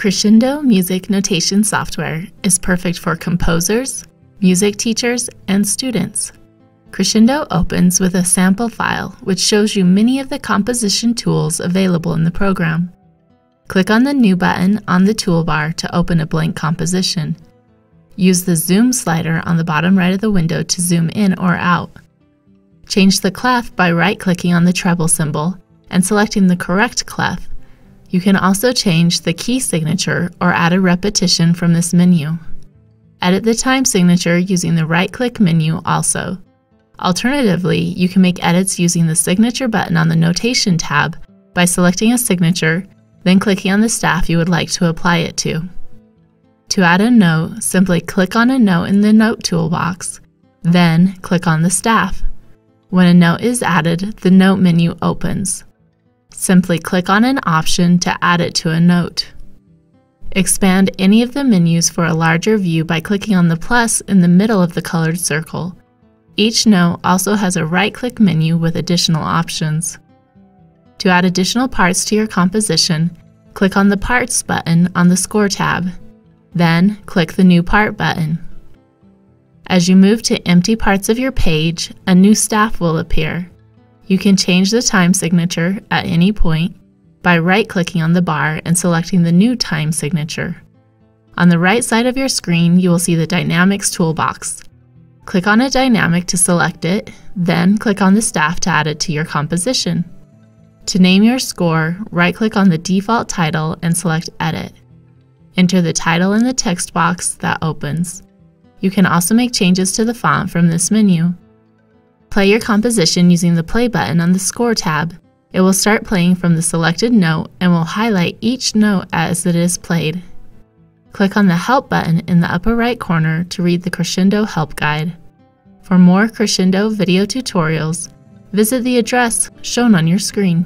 Crescendo music notation software is perfect for composers, music teachers, and students. Crescendo opens with a sample file which shows you many of the composition tools available in the program. Click on the New button on the toolbar to open a blank composition. Use the Zoom slider on the bottom right of the window to zoom in or out. Change the clef by right-clicking on the treble symbol and selecting the correct clef you can also change the key signature or add a repetition from this menu. Edit the time signature using the right-click menu also. Alternatively, you can make edits using the Signature button on the Notation tab by selecting a signature, then clicking on the staff you would like to apply it to. To add a note, simply click on a note in the Note toolbox, then click on the staff. When a note is added, the Note menu opens. Simply click on an option to add it to a note. Expand any of the menus for a larger view by clicking on the plus in the middle of the colored circle. Each note also has a right-click menu with additional options. To add additional parts to your composition, click on the Parts button on the Score tab. Then, click the New Part button. As you move to empty parts of your page, a new staff will appear. You can change the time signature at any point by right-clicking on the bar and selecting the new time signature. On the right side of your screen, you will see the Dynamics toolbox. Click on a dynamic to select it, then click on the staff to add it to your composition. To name your score, right-click on the default title and select Edit. Enter the title in the text box that opens. You can also make changes to the font from this menu. Play your composition using the Play button on the Score tab. It will start playing from the selected note and will highlight each note as it is played. Click on the Help button in the upper right corner to read the Crescendo Help Guide. For more Crescendo video tutorials, visit the address shown on your screen.